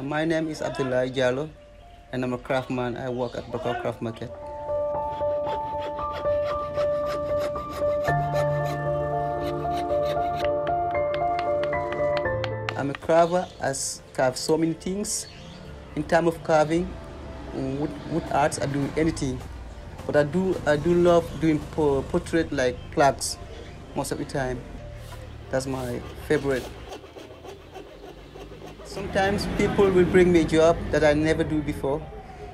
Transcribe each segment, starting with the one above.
My name is Abdoulie Jallow, and I'm a craftsman. I work at Bakau Craft Market. I'm a carver. I carve so many things. In terms of carving, wood, wood arts, I do anything. But I do, I do love doing portrait like plaques most of the time. That's my favorite. Sometimes people will bring me a job that I never do before,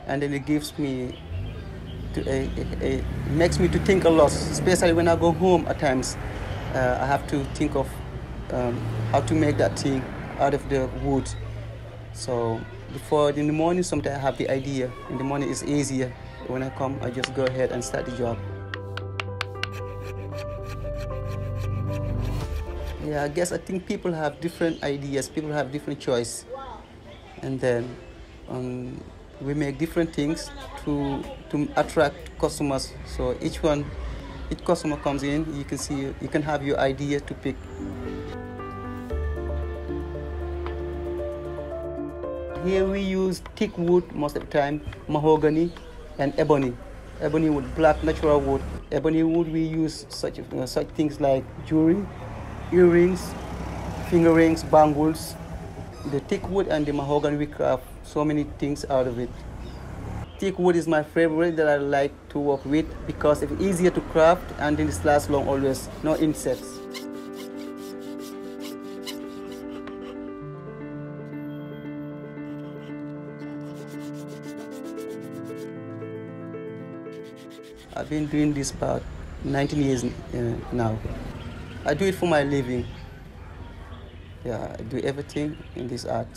and then it gives me, to, a, makes me to think a lot, especially when I go home at times. Uh, I have to think of um, how to make that thing out of the wood. So before in the morning, sometimes I have the idea. In the morning, it's easier. When I come, I just go ahead and start the job. Yeah, I guess I think people have different ideas. People have different choice, and then um, we make different things to to attract customers. So each one, each customer comes in, you can see, you can have your idea to pick. Here we use thick wood most of the time, mahogany and ebony. Ebony wood, black natural wood. Ebony wood we use such uh, such things like jewelry, earrings, finger rings, bangles. The thick wood and the mahogany we craft so many things out of it. Thick wood is my favorite that I like to work with because it's easier to craft and it lasts long always, no insects. I've been doing this about 19 years uh, now. I do it for my living. Yeah, I do everything in this art.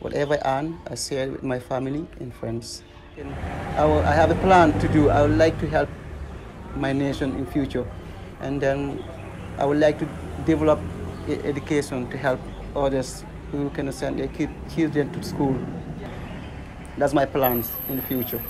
Whatever I earn, I share it with my family and friends. And I, will, I have a plan to do. I would like to help my nation in future. And then I would like to develop education to help others who can send their kid, children to school. That's my plans in the future.